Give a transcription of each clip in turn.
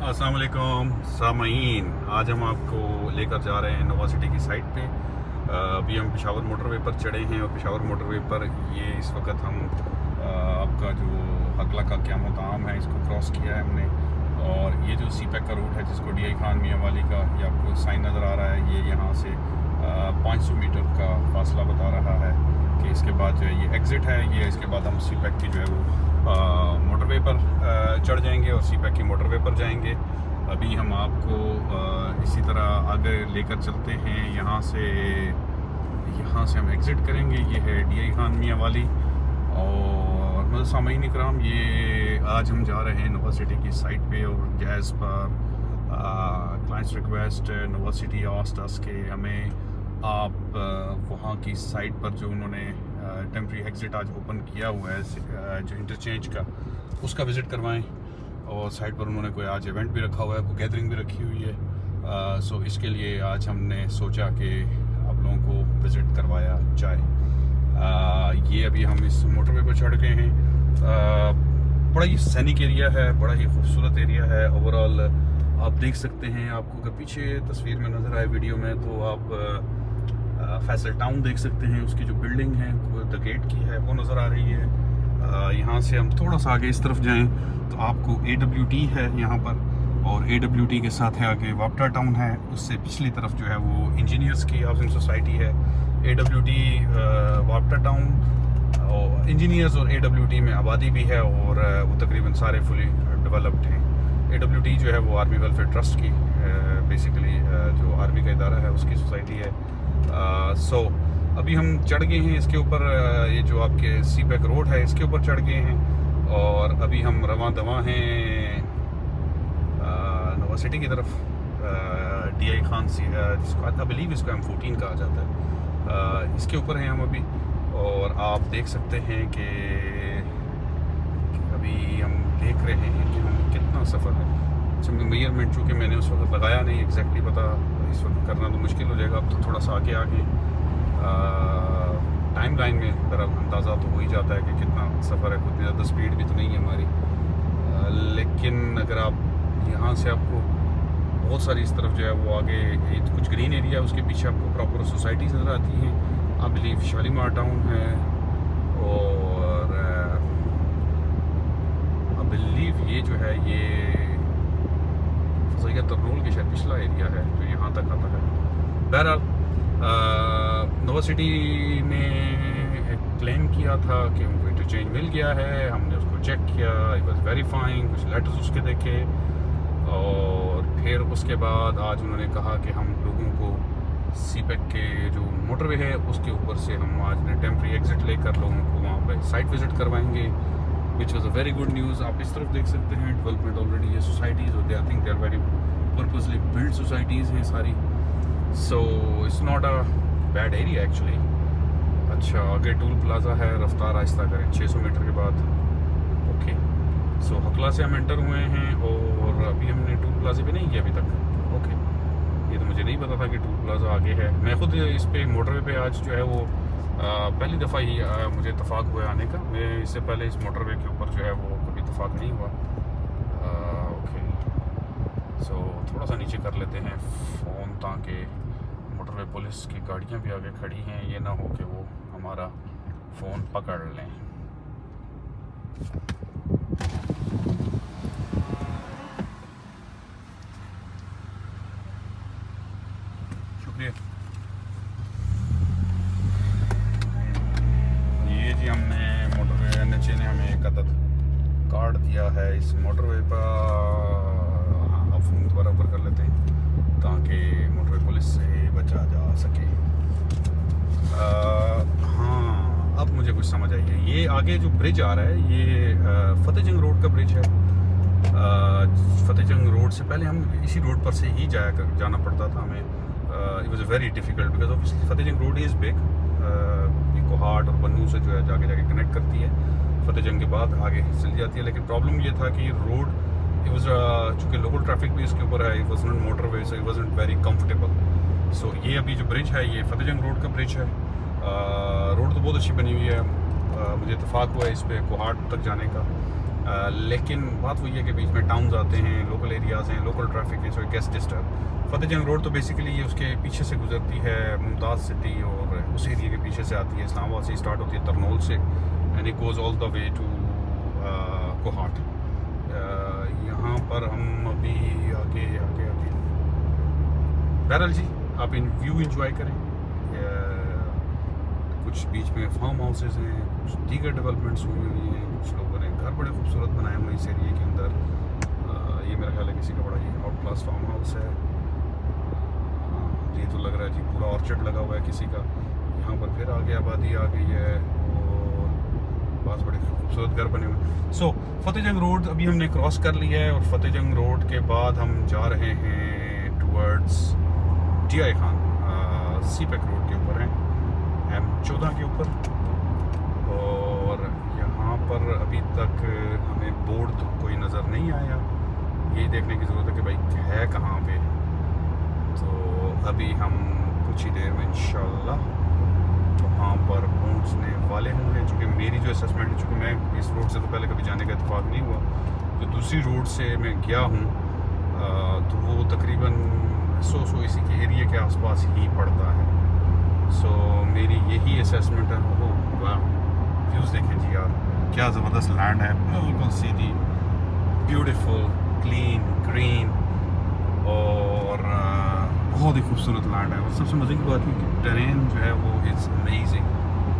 अस्सलाम वालेकुम सामीन आज हम आपको लेकर जा रहे हैं नवा सिटी की साइड पे। अभी हम पेशावर मोटरवे पर चढ़े हैं और पेशावर मोटरवे पर ये इस वक्त हम आपका जो हकला का क्या मुताम है, इसको क्रॉस किया है हमने। और ये जो सी पैक का रूट है, जिसको डी आई खान मियाँ वाली का ये आपको साइन नज़र आ रहा है, ये यहाँ से पाँच सौ मीटर का फासला बता रहा है। कि इसके बाद जो है ये एग्ज़िट है ये इसके बाद हम सी पैक की जो है वो मोटरवे पर चढ़ जाएँगे और सी पैक की मोटरवे पर जाएँगे। अभी हम आपको आ, इसी तरह आगे लेकर चलते हैं। यहाँ से यहाँ से हम एग्ज़िट करेंगे। ये है डी आई खान मियाँ वाली और मतलब सामीन इक्राम ये आज हम जा रहे हैं नोवा सिटी की साइट पे और गैस पर क्लाइंट्स रिक्वेस्ट नोवा सिटी आस्टस के हमें आप वहाँ की साइट पर जो उन्होंने टेम्प्री एग्ज़िट आज ओपन किया हुआ है जो इंटरचेंज का उसका विज़िट करवाएँ। और साइट पर उन्होंने कोई आज इवेंट भी रखा हुआ है कोई गैदरिंग भी रखी हुई है। आ, सो इसके लिए आज हमने सोचा कि आप लोगों को विज़िट करवाया जाए। ये अभी हम इस मोटरवे पर चढ़ गए हैं। आ, बड़ा ही सैनिक एरिया है बड़ा ही खूबसूरत एरिया है। ओवरऑल आप देख सकते हैं आपको अगर पीछे तस्वीर में नज़र आए वीडियो में तो आप फैसल टाउन देख सकते हैं, उसकी जो बिल्डिंग है द गेट की है, वो नज़र आ रही है। यहाँ से हम थोड़ा सा आगे इस तरफ़ जाएँ तो आपको ए डब्ल्यू टी है यहाँ पर, और ए डब्ल्यू टी के साथ है आगे वापटा टाउन है, उससे पिछली तरफ़ जो है वो इंजीनियर्स की हाउसिंग सोसाइटी है। ए डब्ल्यू टी वापटा टाउन और इंजीनियर्स और ए डब्ल्यू टी में आबादी भी है, और वो तकरीबन सारे फुली डेवलप्ड हैं। ए डब्ल्यू टी जो है वो आर्मी वेलफेयर ट्रस्ट की बेसिकली जो आर्मी का इदारा है, उसकी सोसाइटी है। सो अभी हम चढ़ गए हैं इसके ऊपर ये जो आपके सी पैक रोड है इसके ऊपर चढ़ गए हैं और अभी हम रवा दवा हैं नवा सिटी की तरफ़ डी आई खान सी जिसको आई बिलीव इसको एम फोटीन कहा जाता है। आ, इसके ऊपर हैं हम अभी और आप देख सकते हैं कि अभी हम देख रहे हैं कि हम कितना सफ़र है। मेयरमेंट चूँकि मैंने उस वक्त लगाया नहीं एग्जैक्टली पता इस वक्त करना तो मुश्किल हो जाएगा। अब तो थोड़ा सा आगे आगे टाइम लाइन में मेरा अंदाज़ा तो हो ही जाता है कि कितना सफ़र है, कुछ ज़्यादा स्पीड भी तो नहीं है हमारी। लेकिन अगर आप यहाँ से आपको बहुत सारी इस तरफ़ जो है वो आगे कुछ ग्रीन एरिया है, उसके पीछे आपको प्रॉपर सोसाइटीज़ नज़र आती हैं। आई बिलीव शालीमार टाउन है और आई बिलीव ये जो है, ये फजैया तरनूल के शायद पिछला एरिया है। यहाँ तक आता है। बहरहाल नोवा सिटी ने क्लेम किया था कि उनको इंटरचेंज मिल गया है, हमने उसको चेक किया इट वॉज़ वेरीफाइंग कुछ लेटर्स उसके देखे, और फिर उसके बाद आज उन्होंने कहा कि हम लोगों को सी पैक के जो मोटरवे है, उसके ऊपर से हम आज ने टेम्प्री एग्जिट लेकर लोगों को वहाँ पर साइट विज़िट करवाएँगे which was a very good news आप इस तरफ़ देख सकते हैं डेवलपमेंट ऑलरेडी ये सोसाइटीज़ होते I think they are very purposely build societies हैं सारी so it's not a bad area actually अच्छा आगे टूल प्लाजा है रफ्तार आहिस्ता करें 600 मीटर के बाद ओके सो हकला से हम एंटर हुए हैं और अभी हमने टूल प्लाजे पे नहीं किया अभी तक ओके ये तो मुझे नहीं पता था कि टूल प्लाजा आगे है मैं खुद इस पे मोटरवे पे आज जो है वो आ, पहली दफ़ा ही आ, मुझे इतफाक़ हुआ आने का मैं इससे पहले इस मोटरवे के ऊपर जो है वो कभी इतफाक़ नहीं हुआ सो थोड़ा सा नीचे कर लेते हैं फ़ोन ताकि मोटरवे पुलिस की गाड़ियाँ भी आगे खड़ी हैं। ये ना हो कि वो हमारा फ़ोन पकड़ लें। शुक्रिया। नीचे ने हमें एक अदद कार्ड दिया है। इस मोटरवे पर फ़ोन दोबारा ऊपर कर लेते हैं ताकि मोटरवे पुलिस से बचा जा सके। आ, हाँ अब मुझे कुछ समझ आई है ये आगे जो ब्रिज आ रहा है ये फतेहजंग रोड का ब्रिज है। फतेहजंग रोड से पहले हम इसी रोड पर से ही जाया कर जाना पड़ता था हमें। It was very difficult because obviously Fateh Jang road is big Kohat और बन्नू से जो है जाके जाके कनेक्ट करती है। फतेह जंग के बाद आगे चली जाती है। लेकिन प्रॉब्लम ये था कि रोड इट वॉज़ चूँकि लोकल ट्रैफ़िक भी इसके ऊपर है it was not motorway so it was not very comfortable so ये अभी जो ब्रिज है, ये फतेह जंग रोड का ब्रिज है। रोड तो बहुत अच्छी बनी हुई है। मुझे इतफाक़ हुआ है इस पर कोहाट तक जाने का। लेकिन बात वही है कि बीच में टाउन्स आते हैं लोकल एरियाज़ हैं लोकल ट्रैफ़िक है सो गेस्ट डिस्टर्ब फतेहजंग रोड तो बेसिकली ये उसके पीछे से गुजरती है, मुमताज़ सिटी और उस एरिया के पीछे से आती है, इस्लामाबाद से स्टार्ट होती है, तरनोल से and it goes all the way to Kohat यहाँ पर हम अभी आगे आगे आगे। बहरल जी, आप इन व्यू इंजॉय करें। कुछ बीच में फार्म हाउसेज हैं, कुछ दीगर डेवलपमेंट्स हुई हुई हैं, कुछ लोगों ने घर बड़े खूबसूरत बनाए हुए इस एरिए के अंदर। ये मेरा ख्याल है किसी का बड़ा ही आउट क्लास फार्म हाउस है ये तो लग रहा है जी पूरा ऑर्चर्ड लगा हुआ है किसी का। यहाँ पर फिर आगे आबादी आ गई है। बहुत बड़े खूबसूरत घर बने हुए हैं। सो फतेह जंग रोड अभी हमने क्रॉस कर लिया है और फतेह जंग रोड के बाद हम जा रहे हैं towards T I Khan C pack road के ऊपर हैं एम चौदह के ऊपर। और यहाँ पर अभी तक हमें बोर्ड तो कोई नज़र नहीं आया। यही देखने की ज़रूरत है कि भाई है कहाँ पे। तो अभी हम कुछ ही देर में, इंशाल्लाह वहाँ पर पहुँचने वाले होंगे चूँकि मेरी जो असेसमेंट है, चूँकि मैं इस रोड से तो पहले कभी जाने का इतफाक़ नहीं हुआ तो दूसरी रोड से मैं गया हूँ तो वो तकरीबन सौ सौ इसी के एरिए के आसपास ही पड़ता है। सो मेरी यही असेसमेंट है वो व्यूज़ देखें जी यार, क्या ज़बरदस्त लैंड है, बिल्कुल सीधी ब्यूटीफुल क्लीन ग्रीन और बहुत ही खूबसूरत लैंड है। और सबसे मज़े की बात है ट्रेन जो है वो is amazing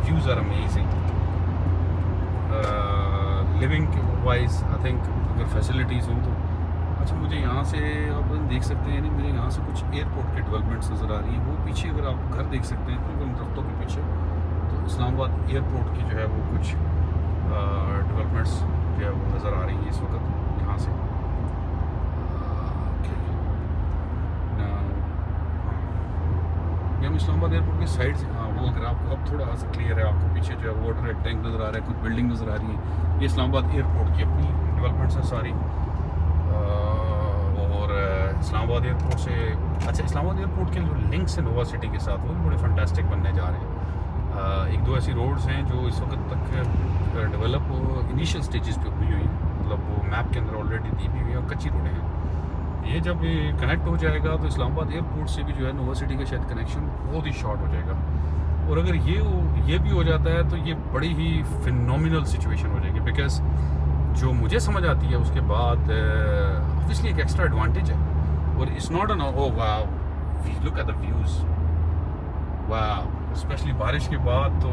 views are amazing living wise I think अगर फैसिलिटीज़ हों तो। अच्छा मुझे यहाँ से आप देख सकते हैं मुझे यहाँ से कुछ एयरपोर्ट की डेवलपमेंट्स नज़र आ रही हैं। वो पीछे अगर आप घर देख सकते हैं, बिल्कुल दरख्तों के पीछे तो इस्लामाबाद एयरपोर्ट की जो है वो कुछ डेवलपमेंट्स जो है वो नज़र आ रही है इस वक्त यहाँ से हम इस्लामाबाद एयरपोर्ट की साइड से हाँ वो अगर आपको अब थोड़ा सा क्लियर है, आपको पीछे जो है वाटर टैंक नज़र आ रहा है, कुछ बिल्डिंग नज़र आ रही है। ये इस्लामाबाद एयरपोर्ट की अपनी डेवलपमेंट्स है सारी। और इस्लामाबाद एयरपोर्ट से अच्छा इस्लामाबाद एयरपोर्ट के जो लिंक्स हैं नोवा सिटी के साथ, वो भी बड़े फंटास्टिक बनने जा रहे हैं। एक दो ऐसी रोड्स हैं जो इस वक्त तक डेवलप इनिशियल स्टेजेस पे हुई हुई हैं। मतलब वो मैप के अंदर ऑलरेडी दी हुई है और कच्ची रोडें हैं। ये जब ये कनेक्ट हो जाएगा तो इस्लामाबाद एयरपोर्ट से भी जो है नोवा सिटी का शायद कनेक्शन बहुत ही शॉर्ट हो जाएगा। और अगर ये ये भी हो जाता है तो ये बड़ी ही फिनोमिनल सिचुएशन हो जाएगी। बिकॉज़ जो मुझे समझ आती है, उसके बाद ऑब्वियसली एक एक्स्ट्रा एडवांटेज है। और it's not an oh wow look at the views specially बारिश के बाद तो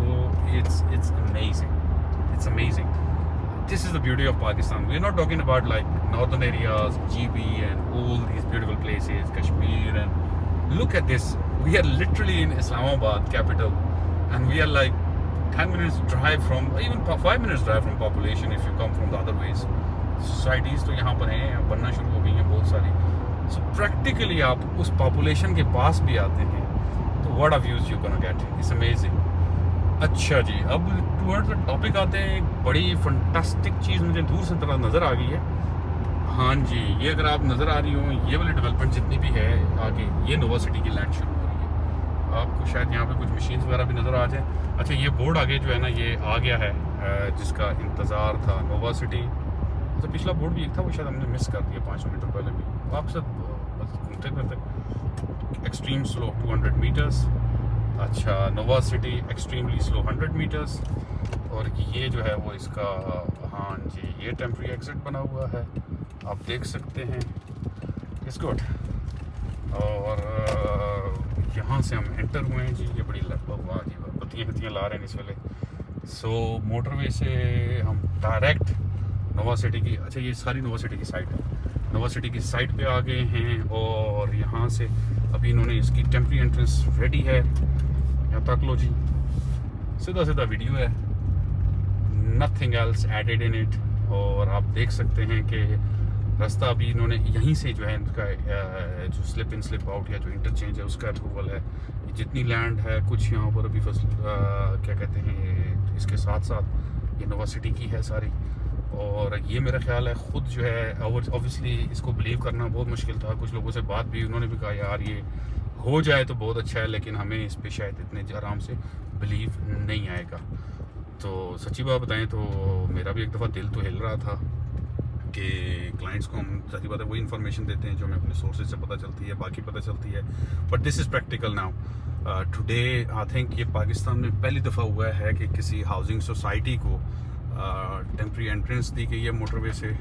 it's it's amazing it's amazing this is the beauty of Pakistan. We're not talking about like northern areas, GB and all these beautiful places, Kashmir and look at this. We are literally in Islamabad capital and we are like 10 minutes drive from even 5 minutes drive from population if you come from the other ways societies तो यहाँ पर हैं बनना शुरू हो गई हैं बहुत सारी सो so, प्रैक्टिकली आप उस पॉपुलेशन के पास भी आते हैं तो word of use you can get it's amazing अच्छा जी, अब टूवर्ड टॉपिक आते हैं, एक बड़ी फंटास्टिक चीज़ मुझे दूर से तरह नज़र आ गई है। हाँ जी, ये अगर आप नज़र आ रही हो, ये वाली डेवलपमेंट जितनी भी है, आगे, ये नोवा सिटी की लैंड शुरू हो रही है। आपको शायद यहाँ पे कुछ मशीन वगैरह भी नज़र आ जाए। अच्छा ये बोर्ड आगे जो है ना, ये आ गया है जिसका इंतज़ार था नोवा सिटी अच्छा पिछला बोर्ड भी एक था, वो शायद हमने मिस कर दिया पाँच सौ मीटर पहले भी। आपके साथ बस घूमते फिरते एक्सट्रीम स्लो 200 मीटर्स अच्छा Nova City extremely slow 100 metres और ये जो है वो इसका हाँ जी, ये टेम्प्री एग्जिट बना हुआ है। आप देख सकते हैं। इस गुड और यहाँ से हम एंटर हुए हैं जी। ये बड़ी वाह जी बत्तियाँ बत्तियाँ ला रहे हैं इस वेले। सो मोटरवे से हम डायरेक्ट नोवा सिटी की अच्छा ये सारी नोवा सिटी की साइड है। नोवा सिटी की साइड पे आ गए हैं और यहाँ से अभी इन्होंने इसकी टेम्प्री एंट्रेंस रेडी है। तक लो जी। सीधा सीधा वीडियो है। Nothing else added in it और आप देख सकते हैं कि रास्ता अभी इन्होंने यहीं से जो है इनका जो स्लिप इन स्लिप आउट या जो इंटरचेंज है, उसका अप्रूवल है। जितनी लैंड है, कुछ यहाँ पर अभी फ़सल क्या कहते हैं, इसके साथ साथ ये नोवा सिटी की है सारी। और ये मेरा ख्याल है, ख़ुद जो है ऑब्वियसली इसको बिलीव करना बहुत मुश्किल था। कुछ लोगों से बात भी उन्होंने भी कहा, यार ये हो जाए तो बहुत अच्छा है लेकिन हमें इस पर शायद इतने आराम से बिलीव नहीं आएगा। तो सच्ची बात बताएँ तो मेरा भी एक दफ़ा दिल तो हिल रहा था कि क्लाइंट्स को हम सारी बात है वही इन्फॉर्मेशन देते हैं जो हमें अपने सोर्सेज से पता चलती है बाकी पता चलती है। But this is practical now today I think ये पाकिस्तान में पहली दफ़ा हुआ है कि किसी हाउसिंग सोसाइटी को टेम्प्री uh, एंट्रेंस दी गई है मोटरवे से।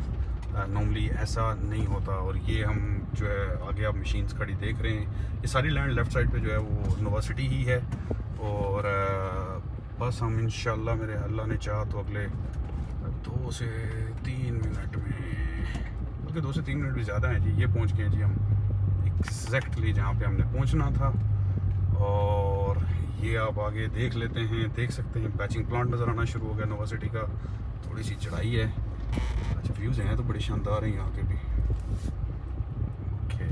नॉर्मली uh, ऐसा नहीं होता और ये हम जो है, आगे आप मशीन्स खड़ी देख रहे हैं। ये सारी लैंड लेफ़्ट साइड पे जो है, वो यूनिवर्सिटी ही है। और बस हम इन मेरे अल्लाह ने चाह तो अगले दो से तीन मिनट में, बल्कि दो से तीन मिनट भी ज़्यादा हैं जी। ये पहुँच गए जी हम एग्जैक्टली जहाँ पर हमने पहुँचना था। और ये आप आगे देख लेते हैं, देख सकते हैं। पैचिंग प्लांट नज़र आना शुरू हो गया यूनिवर्सिटी का। थोड़ी सी चढ़ाई है। अच्छा व्यूज़ हैं तो बड़े शानदार हैं यहाँ के भी ओके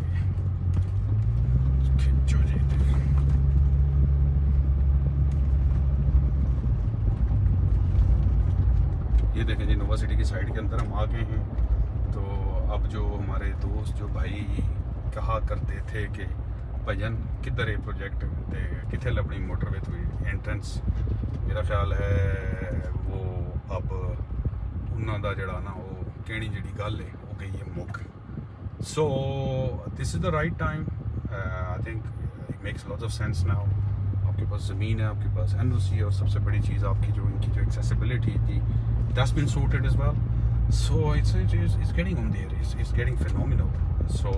खिंचो जी देखें नोवा की साइड के अंदर हम आ गए हैं। तो अब जो हमारे दोस्त, जो भाई कहा करते थे कि, भजन किधर है प्रोजेक्ट ते कितने लबनी मोटरवे थी एंट्रेंस मेरा ख्याल है वो अब उन्होंने जड़ा ना, वो कहनी जी गल है, वो गई है मुख so this is the right time I think it makes lot of sense now आपके पास ज़मीन है, आपके पास एन और सबसे बड़ी चीज़ आपकी जो, इनकी जो एक्सेसिबिलिटी थी that's been sorted as well. So it's it's, it's getting on there. It's, it's getting phenomenal. So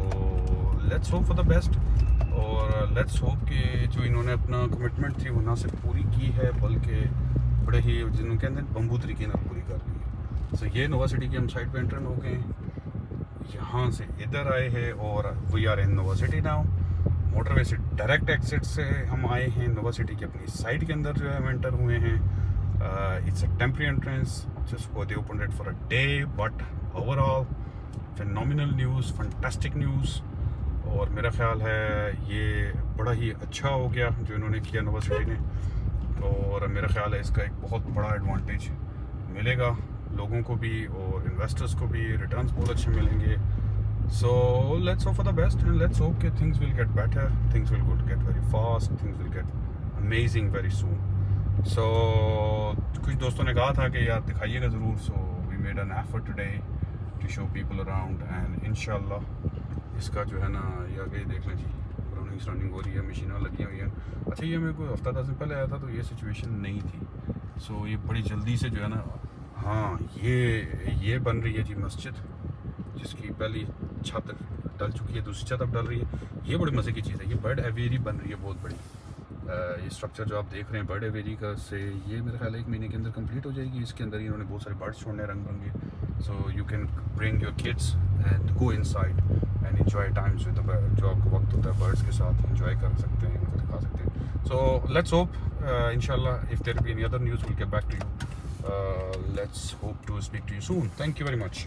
let's hope for the best. और लेट्स होप कि जो इन्होंने अपना कमिटमेंट थी वो ना सिर्फ़ पूरी की है बल्कि बड़े ही जिन्होंने कहते हैं बम्बू तरीके ना पूरी कर ली है। सो ये नोवा सिटी के हम साइड पे एंटर हो गए यहाँ से इधर आए हैं और we are in Nova City now motorway से डायरेक्ट एग्जिट से हम आए हैं। नोवा सिटी की अपनी साइड के अंदर जो है हम एंटर हुए हैं। It's a temporary entrance for they opened it for a day, but overall, phenomenal news, fantastic news. और मेरा ख्याल है ये बड़ा ही अच्छा हो गया जो इन्होंने किया नोवा सिटी ने। और मेरा ख्याल है इसका एक बहुत बड़ा एडवांटेज मिलेगा लोगों को भी और इन्वेस्टर्स को भी रिटर्न्स बहुत अच्छे मिलेंगे। So let's hope for the best and let's hope कि things will get better things will good get very fast things will get amazing very soon so कुछ दोस्तों ने कहा था कि यार दिखाइएगा ज़रूर सो we made an effort today to show people around and in इसका जो है ना ये आगे देख लें जी। रनिंग रनिंग हो रही है मशीनें लगी हुई हैं। अच्छा ये मेरे को हफ़्ता दस दिन पहले आया था तो ये सिचुएशन नहीं थी। सो so, ये बड़ी जल्दी से जो है ना हाँ ये ये बन रही है जी मस्जिद जिसकी पहली छत डल चुकी है दूसरी छत अब डल रही है। ये बड़ी मज़े की चीज़ है ये बर्ड एवेरी बन रही है बहुत बड़ी। ये स्ट्रक्चर जो आप देख रहे हैं बर्ड एवेरी का, से ये मेरा ख्याल है एक महीने के अंदर कंप्लीट हो जाएगी। इसके अंदर ही इन्होंने बहुत सारे बर्ड्स छोड़ने रंग बरंगे। So you can bring your kids and go inside and enjoy times with जो आपको वक्त होता है बर्ड्स के साथ इन्जॉय कर सकते हैं, इनको दिखा सकते हैं। सो लेट्स होप इनशाला if there be any other news will get back to you let's hope to speak to you soon thank you very much